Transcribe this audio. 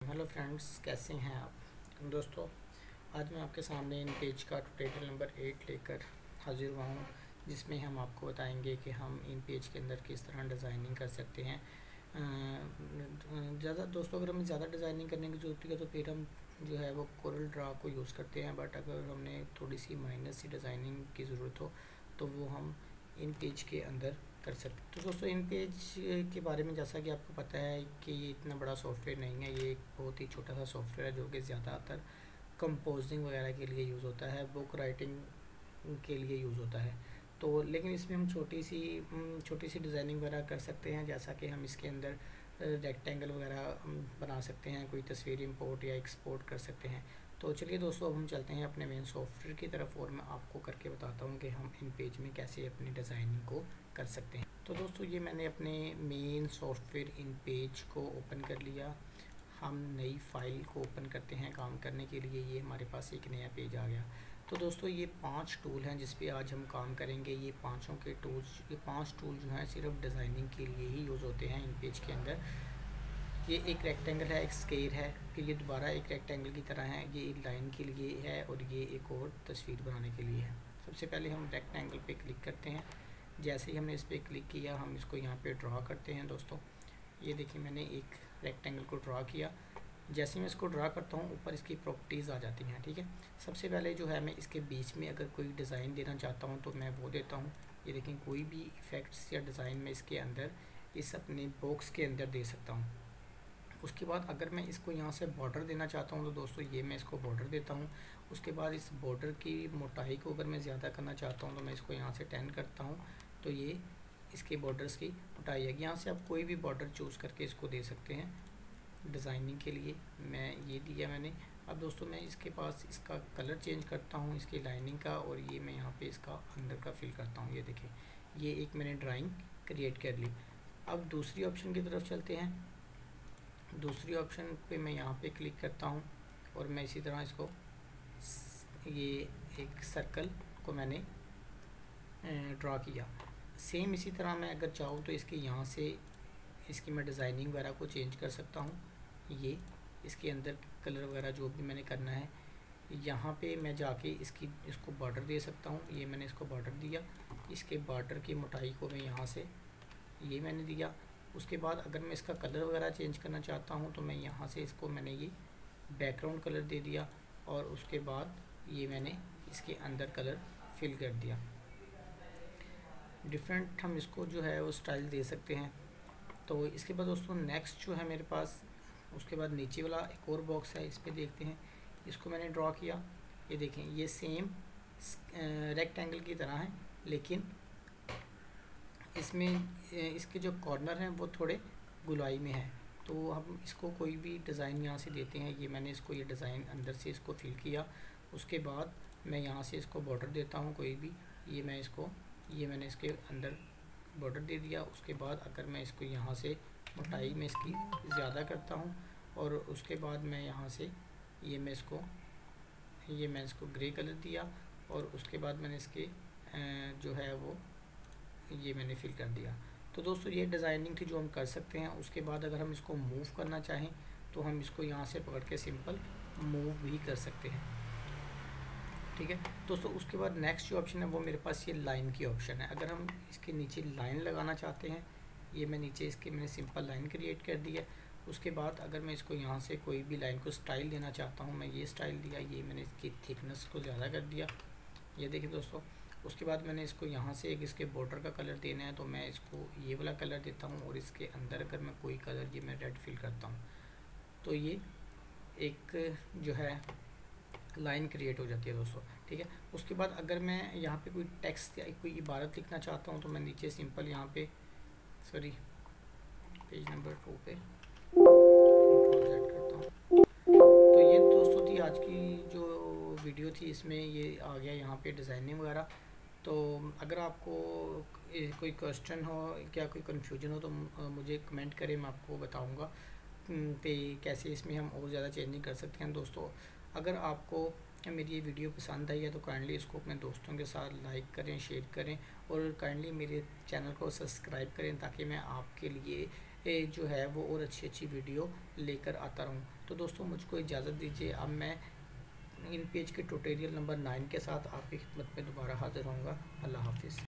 Hello friends कैसे हैं आप? दोस्तों, आज मैं आपके सामने इन पेज का ट्यूटोरियल नंबर एट लेकर हाजिर हुआ हूँ, जिसमें हम आपको बताएँगे कि हम इन पेज के अंदर किस तरह डिज़ाइनिंग कर सकते हैं। ज़्यादा दोस्तों, अगर हमें ज़्यादा डिज़ाइनिंग करने की ज़रूरत है तो फिर हम जो है वो कोरल ड्रा को यूज़ करते हैं बट अगर हमने थोड़ी सी माइनस सी डिज़ाइनिंग की ज़रूरत हो तो वो हम इन पेज के अंदर कर सकते तो दोस्तों, इन पेज के बारे में जैसा कि आपको पता है कि ये इतना बड़ा सॉफ्टवेयर नहीं है, ये एक बहुत ही छोटा सा सॉफ्टवेयर है जो कि ज़्यादातर कंपोजिंग वगैरह के लिए यूज़ होता है बुक राइटिंग के लिए यूज़ होता है। तो लेकिन इसमें हम छोटी सी छोटी सी डिज़ाइनिंग वगैरह कर सकते हैं, जैसा कि हम इसके अंदर रेक्टेंगल वगैरह बना सकते हैं, कोई तस्वीर इंपोर्ट या एक्सपोर्ट कर सकते हैं। तो चलिए दोस्तों, अब हम चलते हैं अपने मेन सॉफ्टवेयर की तरफ़ और मैं आपको करके बताता हूँ कि हम इन पेज में कैसे अपनी डिज़ाइनिंग को कर सकते हैं। तो दोस्तों, ये मैंने अपने मेन सॉफ्टवेयर इन पेज को ओपन कर लिया। हम नई फ़ाइल को ओपन करते हैं काम करने के लिए। ये हमारे पास एक नया पेज आ गया। तो दोस्तों, ये पाँच टूल हैं जिस पे आज हम काम करेंगे। ये पाँचों के टूल्स ये पाँच टूल जो हैं, सिर्फ़ डिज़ाइनिंग के लिए ही यूज़ होते हैं इन पेज के अंदर। ये एक रेक्टेंगल है, एक स्केयर है फिर ये दोबारा एक रेक्टेंगल की तरह है, ये एक लाइन के लिए है और ये एक और तस्वीर बनाने के लिए है। सबसे पहले हम रेक्टेंगल पे क्लिक करते हैं। जैसे ही हमने इस पर क्लिक किया, हम इसको यहाँ पे ड्रा करते हैं दोस्तों। ये देखिए, मैंने एक रेक्टेंगल को ड्रा किया। जैसे मैं इसको ड्रा करता हूँ, ऊपर इसकी प्रॉपर्टीज़ आ जाती हैं, ठीक है? सबसे पहले जो है, मैं इसके बीच में अगर कोई डिज़ाइन देना चाहता हूँ तो मैं वो देता हूँ। ये देखें, कोई भी इफ़ेक्ट्स या डिज़ाइन में इसके अंदर, इस अपने बॉक्स के अंदर दे सकता हूँ। उसके बाद अगर मैं इसको यहाँ से बॉर्डर देना चाहता हूँ तो दोस्तों ये मैं इसको बॉर्डर देता हूँ। उसके बाद इस बॉर्डर की मोटाई को अगर मैं ज़्यादा करना चाहता हूँ तो मैं इसको यहाँ से टेन करता हूँ। तो ये इसके बॉर्डर्स की मोटाई है। यहाँ से आप कोई भी बॉर्डर चूज़ करके इसको दे सकते हैं। डिज़ाइनिंग के लिए मैं ये दिया मैंने। अब दोस्तों मैं इसके पास इसका कलर चेंज करता हूँ, इसकी लाइनिंग का, और ये मैं यहाँ पे इसका अंदर का फिल करता हूँ। ये देखें, ये एक मैंने ड्राइंग क्रिएट कर ली। अब दूसरी ऑप्शन की तरफ़ चलते हैं। दूसरी ऑप्शन पे मैं यहाँ पे क्लिक करता हूँ और मैं इसी तरह इसको ये एक सर्कल को मैंने ड्रा किया। सेम इसी तरह मैं अगर चाहूँ तो इसके यहाँ से इसकी मैं डिज़ाइनिंग वगैरह को चेंज कर सकता हूँ। ये इसके अंदर कलर वगैरह जो भी मैंने करना है, यहाँ पे मैं जाके इसकी, इसको बॉर्डर दे सकता हूँ। ये मैंने इसको बॉर्डर दिया। इसके बॉर्डर की मोटाई को मैं यहाँ से ये मैंने दिया। उसके बाद अगर मैं इसका कलर वगैरह चेंज करना चाहता हूँ तो मैं यहाँ से इसको मैंने ये बैकग्राउंड कलर दे दिया और उसके बाद ये मैंने इसके अंदर कलर फिल कर दिया। डिफरेंट हम इसको जो है वो स्टाइल दे सकते हैं। तो इसके बाद दोस्तों नेक्स्ट जो है मेरे पास, उसके बाद नीचे वाला एक और बॉक्स है, इस पर देखते हैं। इसको मैंने ड्रॉ किया। ये देखें, ये सेम रेक्टेंगल की तरह है, लेकिन इसमें इसके जो कॉर्नर हैं, वो थोड़े गुलाई में है। तो हम इसको कोई भी डिज़ाइन यहाँ से देते हैं। ये मैंने इसको, ये डिज़ाइन अंदर से इसको फिल किया। उसके बाद मैं यहाँ से इसको बॉर्डर देता हूँ कोई भी। ये मैं इसको, ये मैंने इसके अंदर बॉर्डर दे दिया। उसके बाद अगर मैं इसको यहाँ से मोटाई में इसकी ज़्यादा करता हूँ और उसके बाद मैं यहाँ से ये मैं इसको, ये मैं इसको ग्रे कलर दिया और उसके बाद मैंने इसके जो है वो ये मैंने फिल कर दिया। तो दोस्तों, ये डिज़ाइनिंग थी जो हम कर सकते हैं। उसके बाद अगर हम इसको मूव करना चाहें तो हम इसको यहाँ से पकड़ के सिंपल मूव भी कर सकते हैं। ठीक है? दोस्तों, उसके बाद नेक्स्ट जो ऑप्शन है, वो मेरे पास ये लाइन की ऑप्शन है। अगर हम इसके नीचे लाइन लगाना चाहते हैं, ये मैं नीचे इसके मैंने सिंपल लाइन क्रिएट कर दी है। उसके बाद अगर मैं इसको यहाँ से कोई भी लाइन को स्टाइल देना चाहता हूँ, मैं ये स्टाइल दिया, ये मैंने इसकी थिकनेस को ज़्यादा कर दिया। ये देखिए दोस्तों उसके बाद मैंने इसको यहाँ से एक इसके बॉर्डर का कलर देना है तो मैं इसको ये वाला कलर देता हूँ और इसके अंदर अगर मैं कोई कलर ये मैं रेड फिल करता हूँ। तो ये एक जो है लाइन क्रिएट हो जाती है दोस्तों, ठीक है? उसके बाद अगर मैं यहाँ पे कोई टेक्स्ट या कोई इबारत लिखना चाहता हूँ तो मैं नीचे सिंपल यहाँ पे सॉरी पेज नंबर टू पे तो ये दोस्तों थी आज की जो वीडियो थी, इसमें ये आ गया यहाँ पे डिज़ाइनिंग वगैरह। तो अगर आपको कोई क्वेश्चन हो, क्या कोई कन्फ्यूज़न हो तो मुझे कमेंट करें, मैं आपको बताऊँगा कि कैसे इसमें हम और ज़्यादा चेंजिंग कर सकते हैं। दोस्तों, अगर आपको मेरी ये वीडियो पसंद आई है तो काइंडली इसको अपने दोस्तों के साथ लाइक करें शेयर करें और काइंडली मेरे चैनल को सब्सक्राइब करें, ताकि मैं आपके लिए जो है वो और अच्छी अच्छी वीडियो लेकर आता रहूँ। तो दोस्तों, मुझको इजाज़त दीजिए। अब मैं इन पेज के ट्यूटोरियल नंबर नाइन के साथ आपकी खिदमत में दोबारा हाजिर होंगे अल्लाह हाफिज़।